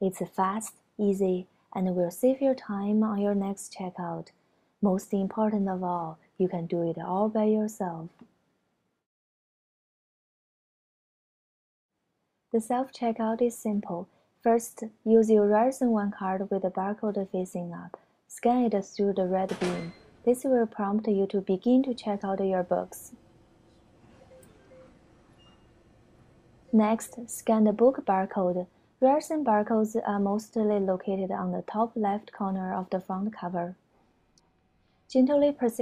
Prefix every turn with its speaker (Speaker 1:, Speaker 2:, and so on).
Speaker 1: It's fast, easy, and will save your time on your next checkout. Most important of all, you can do it all by yourself. The self-checkout is simple. First, use your Ryerson One card with the barcode facing up. Scan it through the red beam. This will prompt you to begin to check out your books. Next, scan the book barcode. Ryerson barcodes are uh, mostly located on the top left corner of the front cover. Gently proceed